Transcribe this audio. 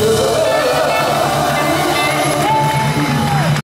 love.